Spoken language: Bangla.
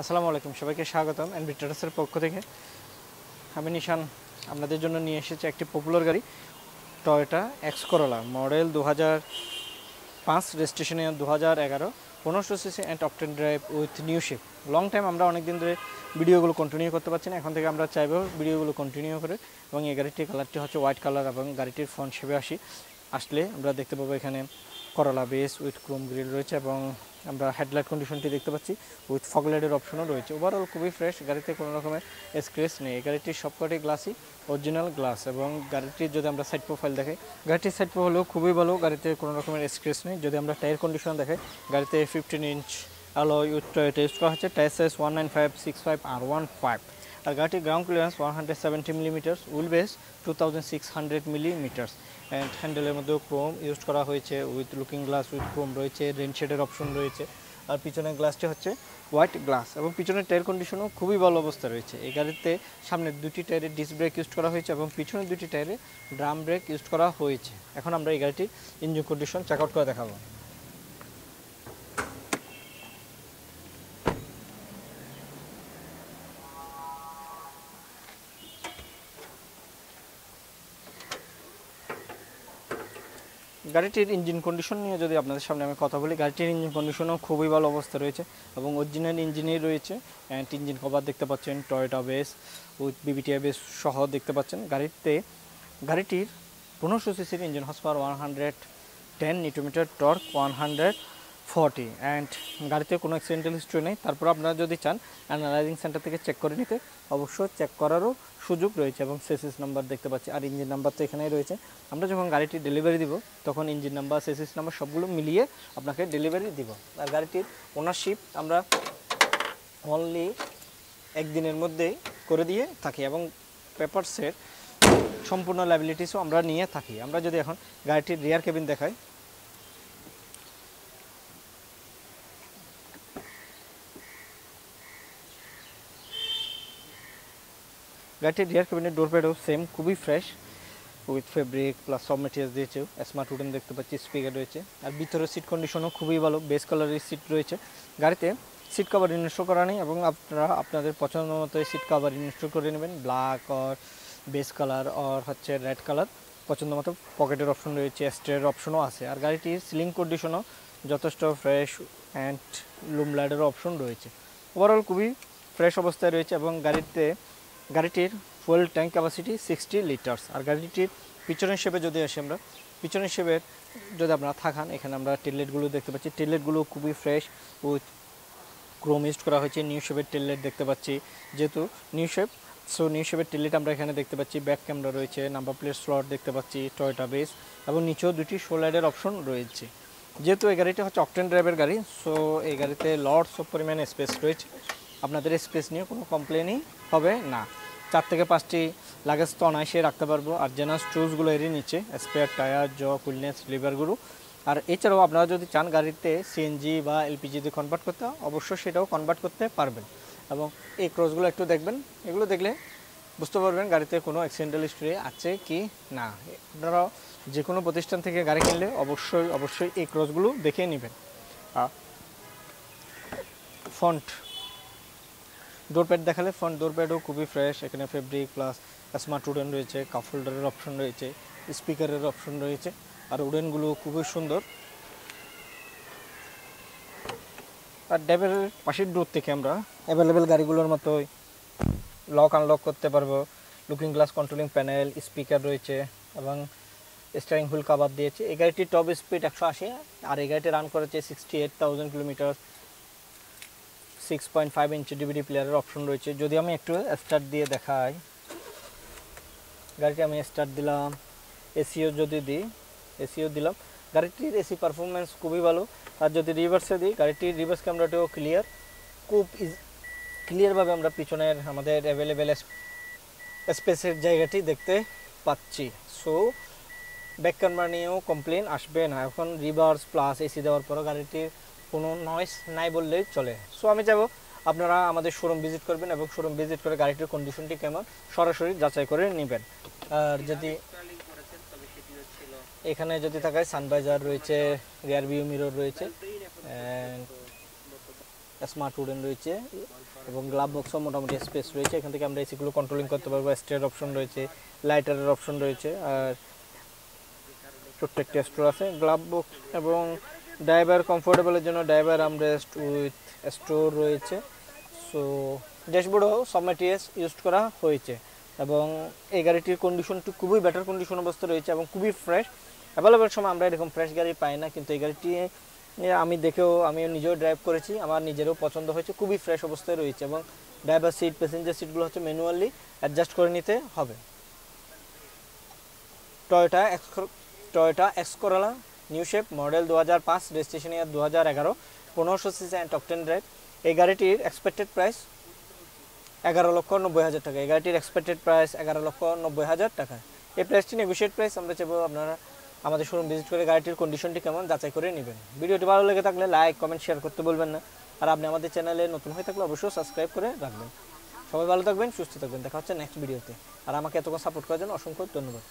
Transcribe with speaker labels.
Speaker 1: আসসালামু আলাইকুম, সবাইকে স্বাগতম অ্যান্ড ট্রেডার্সের পক্ষ থেকে। আমি নিশান, আপনাদের জন্য নিয়ে এসেছি একটি পপুলার গাড়ি টয়োটা এক্স করোলা মডেল দু হাজার পাঁচ রেজিস্ট্রেশনে দু হাজার এগারো, পনেরোশো CC and অপটেন drive with new shape long time আমরা অনেক দিন ধরে ভিডিওগুলো কন্টিনিউ করতে পারছি না, এখন থেকে আমরা চাইব ভিডিওগুলো কন্টিনিউ করে এবং এই গাড়িটির কালারটি হচ্ছে হোয়াইট কালার এবং গাড়িটির ফ্রন্ট শেপে আসি। আসলে আমরা দেখতে পাবো এখানে করলা বেস উইথ ক্রোম গ্রিল রয়েছে এবং আমরা হেডলাইট কন্ডিশনটি দেখতে পাচ্ছি উইথ ফগলাইটের অপশনও রয়েছে। ওভারঅল খুবই ফ্রেশ গাড়িতে কোনো রকমের স্ক্রেচ নেই। গাড়িটির সবকটি গ্লাসই অরিজিনাল গ্লাস এবং গাড়িটির যদি আমরা সাইড প্রোফাইল দেখাই গাড়িটির সাইড প্রোফাইলও খুবই ভালো, গাড়িতে কোনো রকমের স্ক্রেচ নেই। যদি আমরা টায়ার কন্ডিশন দেখে, গাড়িতে ফিফটিন ইঞ্চ আলো টেস্ট করা হচ্ছে tyre size one nine five six five R one five আর গাড়িটির ground clearance one hundred seventy millimetres wheelbase two thousand six hundred millimetres and হ্যান্ডেলের মধ্যেও ক্রোম ইউজ করা হয়েছে with looking glass with chrome রয়েছে রেন শেডের অপশন রয়েছে। আর পিছনের গ্লাসটি হচ্ছে হোয়াইট গ্লাস এবং পিছনের টায়ার কন্ডিশনও খুবই ভালো অবস্থা রয়েছে। এই গাড়িতে সামনের দুটি টায়ারে ডিস্ক ব্রেক ইউজ করা হয়েছে এবং পিছনের দুটি টায়ারে ড্রাম ব্রেক ইউজ করা হয়েছে। এখন আমরা এই গাড়িটির ইঞ্জিন কন্ডিশন চেক আউট করে দেখাবো। গাড়িটির ইঞ্জিন কন্ডিশন নিয়ে যদি আপনাদের সামনে আমি কথা বলি, গাড়িটির ইঞ্জিন কন্ডিশনও খুবই ভালো অবস্থা রয়েছে এবং অরিজিনাল ইঞ্জিনই রয়েছে। অ্যান্ড ইঞ্জিন কভার দেখতে পাচ্ছেন Toyota base with VVTI base সহ দেখতে পাচ্ছেন। গাড়িতে, গাড়িটির পনেরোশো সিসির engine horsepower one hundred ten newton metre torque one hundred forty. And গাড়িতে কোনো অ্যাক্সিডেন্টাল হিস্ট্রি নেই। তারপর আপনারা যদি চান অ্যানালাইজিং সেন্টার থেকে চেক করে নিতে অবশ্য চেক করারও সুযোগ রয়েছে এবং সেসিস নাম্বার দেখতে পাচ্ছি। আর ইঞ্জিন নাম্বার তো এখানেই রয়েছে। আমরা যখন গাড়িটি ডেলিভারি দিব, তখন ইঞ্জিন নাম্বার সেসিস নাম্বার সবগুলো মিলিয়ে আপনাকে ডেলিভারি দিব। আর গাড়িটির ওনারশিপ আমরা অনলি একদিনের মধ্যেই করে দিয়ে থাকি এবং পেপারসের সম্পূর্ণ লাইবিলিটিসও আমরা নিয়ে থাকি। আমরা যদি এখন গাড়িটির রিয়ার কেবিন দেখাই গাড়িটির রিয়ার কেবিনের ডোর প্যাডও সেম খুবই ফ্রেশ উইথ ফেব্রিক প্লাস সব মেটেরিয়ালস দিয়েছে স্মার্ট উডেন দেখতে পাচ্ছি স্পিকার রয়েছে, আর ভিতরে সিট কন্ডিশনও খুবই ভালো বেস কালারের সিট রয়েছে। গাড়িতে সিট কভার ইনস্টল করা নেই এবং আপনারা, আপনাদের পছন্দ মতো সিট কভার ইনস্টল করে নেবেন black or base colour or হচ্ছে রেড কালার পছন্দ মতো পকেটের অপশন রয়েছে স্টের অপশনও আছে। আর গাড়িটির সিলিং কন্ডিশনও যথেষ্ট ফ্রেশ অ্যান্ড লুম লাইটের অপশন রয়েছে। ওভারঅল খুবই ফ্রেশ অবস্থায় রয়েছে এবং গাড়িতে গাড়িটির fuel tank capacity sixty litres আর গাড়িটির পিছনের শেপে যদি আসি আমরা, পিছনের শেপের যদি আপনারা থাকান, এখানে আমরা টেললেটগুলো দেখতে পাচ্ছি। টেললেটগুলো খুবই ফ্রেশ উইথ ক্রোম ইউজ করা হয়েছে। নিউ শেপের টেললেট দেখতে পাচ্ছি। যেহেতু নিউ শেপ সো নিউ শেপের টেললেট আমরা এখানে দেখতে পাচ্ছি। ব্যাক ক্যামেরা রয়েছে নাম্বার প্লেট স্লট দেখতে পাচ্ছি টয়টা বেস এবং নিচেও দুটি শোলাইডের অপশন রয়েছে। যেহেতু এই গাড়িটি হচ্ছে অকটেন ড্রাইভের গাড়ি সো এই গাড়িতে লর্ডস অফ পরিমাণে স্পেস রয়েছে। আপনাদের স্পেস নিয়ে কোনো কমপ্লেনই হবে না। চার থেকে পাঁচটি লাগেজ তো অনায়াসে রাখতে পারব। আর জেনাস টুলসগুলো এরই নিচে স্পেয়ার টায়ার জ কুলনেস লিভারগুলো আর এছাড়াও আপনারা যদি চান গাড়িতে সিএনজি বা এলপিজি দিয়ে কনভার্ট করতে, অবশ্যই সেটাও কনভার্ট করতে পারবেন। এবং এই ক্রসগুলো একটু দেখবেন। এগুলো দেখলে বুঝতে পারবেন গাড়িতে কোনো অ্যাক্সিডেন্টাল হিস্ট্রি আছে কি না। আপনারা যে কোনো প্রতিষ্ঠান থেকে গাড়ি কিনলে অবশ্যই অবশ্যই এই ক্রসগুলো দেখে নেবেন। ফন্ট ডোর প্যাড দেখালে ফ্রন্ট ডোর প্যাডও খুবই ফ্রেশ এখানে ফেব্রিক প্লাস স্মার্ট উডেন রয়েছে কাপ হোল্ডারের অপশন রয়েছে স্পিকারের অপশন রয়েছে, আর উডেনগুলো খুবই সুন্দর। আর ড্যাবের পাশের ডোর থেকে আমরা অ্যাভেলেবেল গাড়িগুলোর মতোই লক আনলক করতে পারব। Looking glass controlling panel speaker রয়েছে এবং স্টারিং হুইল কাভার দিয়েছে। এই গাড়িটির টপ স্পিড একশো আশি, আর এই রান করেছে sixty eight thousand kilometre six point five inch DVD প্লেয়ারের অপশন রয়েছে। যদি আমি একটু স্টার্ট দিয়ে দেখাই। গাড়িটি আমি স্টার্ট দিলাম। এসিও যদি দিই এসিও দিলাম। গাড়িটির এসি পারফরমেন্স খুবই ভালো। আর যদি রিভার্সে দিই, গাড়িটির রিভার্স ক্যামেরাটিও ক্লিয়ার খুব ইজ ক্লিয়ারভাবে আমরা পিছনের আমাদের অ্যাভেলেবেল স্পেসের জায়গাটি দেখতে পাচ্ছি। সো ব্যাক ক্যামেরা নিয়েও কমপ্লেন আসবে না। এখন রিভার্স প্লাস এসি দেওয়ার পরও গাড়িটির কোনো নয়েস নাই বললেই চলে। সো আমি যাব আপনারা আমাদের শোরুম ভিজিট করবেন এবং শোরুম ভিজিট করে গাড়িটির কন্ডিশনটি কেমন সরাসরি যাচাই করে নেবেন। আর যদি এখানে যদি তাকায় সানভাইজার রয়েছে রিয়ার ভিউ মিরর রয়েছে স্মার্ট উডেন রয়েছে, এবং গ্লাভ বক্সও মোটামুটি স্পেস রয়েছে। এখান থেকে আমরা এসিগুলো কন্ট্রোলিং করতে পারব। স্টেয়ার অপশন রয়েছে লাইটারের অপশন রয়েছে, আর একটি স্টোর আছে। গ্লাভ বক্স এবং ড্রাইভার কমফোর্টেবলের জন্য ড্রাইভার আমরেস্ট উইথ স্টোর রয়েছে। সো ড্যাশবোর্ডও সব ম্যাটেরিয়ালস ইউজ করা হয়েছে। এবং এই গাড়িটির কন্ডিশনটি খুবই বেটার কন্ডিশন অবস্থা রয়েছে এবং খুবই ফ্রেশ অ্যাভেলেবেল সময় আমরা এরকম ফ্রেশ গাড়ি পাই না, কিন্তু এই গাড়িটি আমি দেখেও আমি নিজেও ড্রাইভ করেছি। আমার নিজেরও পছন্দ হয়েছে, খুবই ফ্রেশ অবস্থায় রয়েছে এবং ড্রাইভার সিট প্যাসেঞ্জার সিটগুলো হচ্ছে ম্যানুয়ালি অ্যাডজাস্ট করে নিতে হবে। Toyota X Toyota X Corolla new shape model দু হাজার পাঁচ, রেজিস্ট্রেশন ইয়ার দু হাজার এগারো, পনেরোশো CC and top ten drive এই গাড়িটির এক্সপেক্টেড প্রাইস এগারো লক্ষ নব্বই হাজার টাকা। এই গাড়িটির এক্সপেক্টেড প্রাইস এগারো লক্ষ নব্বই হাজার টাকা। এই প্রাইসটি নেগোশিয়েট প্রাইস আমরা চাইব আপনারা আমাদের শোরুম ভিজিট করে গাড়িটির কন্ডিশনটি কেমন যাচাই করে নেবেন। ভিডিওটি ভালো লেগে থাকলে লাইক কমেন্ট শেয়ার করতে বলবেন না। আর আপনি আমাদের চ্যানেলে নতুন হয়ে থাকলে অবশ্যই সাবস্ক্রাইব করে রাখবেন। সবাই ভালো থাকবেন, সুস্থ থাকবেন। দেখা হচ্ছে নেক্সট ভিডিওতে আর আমাকে এতক্ষণ সাপোর্ট করার জন্য অসংখ্য ধন্যবাদ।